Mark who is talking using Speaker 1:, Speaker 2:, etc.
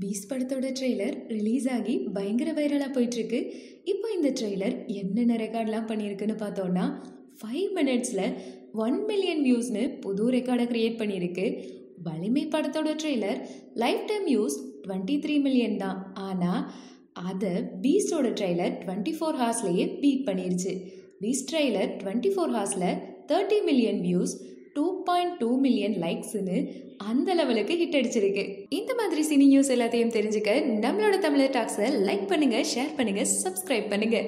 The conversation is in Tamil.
Speaker 1: பீஸ் படத்தோட ட்ரெய்லர் ரிலீஸ் ஆகி பயங்கர வைரலாக போயிட்டுருக்கு. இப்போ இந்த ட்ரெய்லர் என்னென்ன ரெக்கார்ட்லாம் பண்ணியிருக்குன்னு பார்த்தோன்னா ஃபைவ் மினிட்ஸில் ஒன் மில்லியன் வியூஸ்னு புது ரெக்கார்டை க்ரியேட் பண்ணியிருக்கு. வலிமை படத்தோட trailer life time views twenty three million தான். ஆனால் அதை பீஸ்டோட ட்ரெய்லர் டுவெண்ட்டி ஃபோர் ஹார்ஸ்லேயே பீட் பண்ணிருச்சு. Beast trailer twenty four ஹார்ஸில் thirty million views point two million லைக்ஸ்னு அந்த லெவலுக்கு ஹிட் அடிச்சிருக்கு. இந்த மாதிரி சினி நியூஸ் எல்லாத்தையும் தெரிஞ்சுக்க நம்மளோட தமிழர் டாக்ஸை லைக் பண்ணுங்க ஷேர் பண்ணுங்க சப்ஸ்கிரைப் பண்ணுங்க.